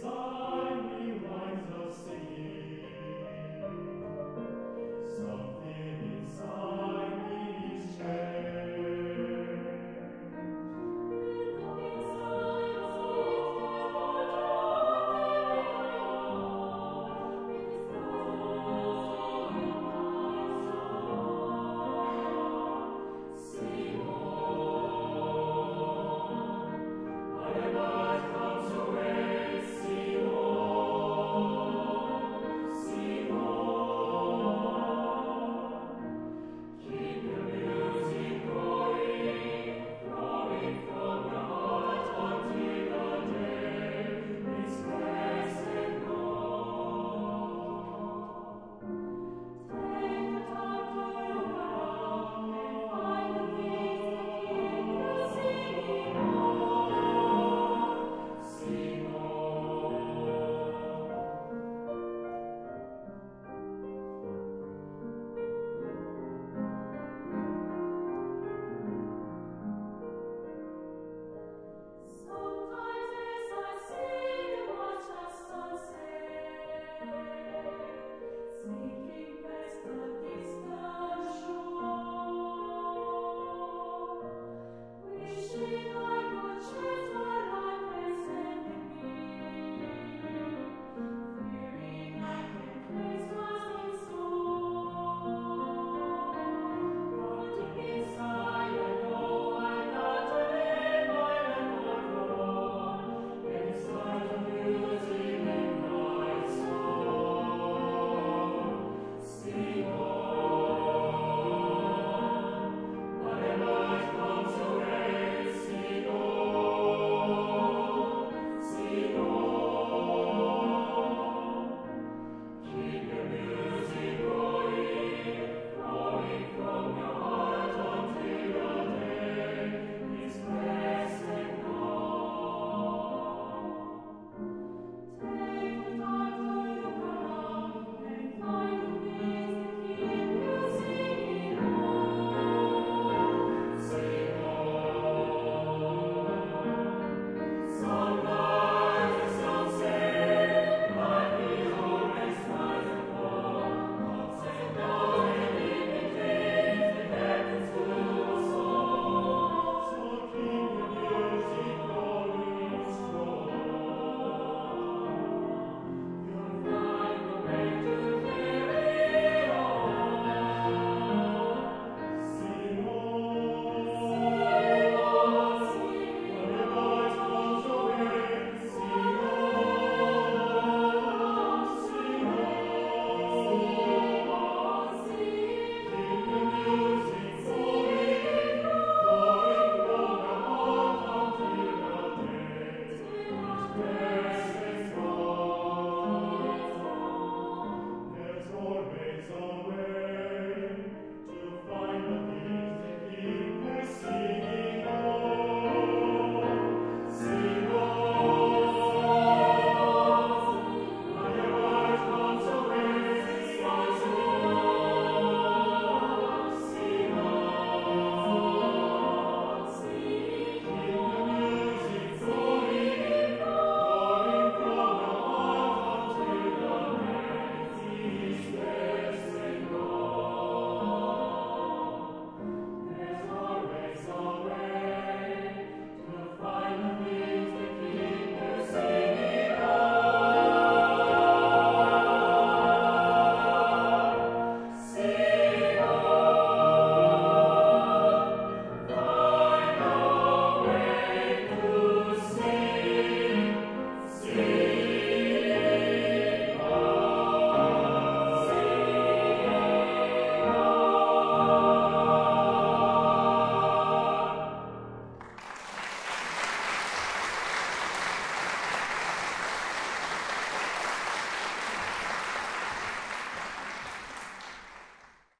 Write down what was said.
song.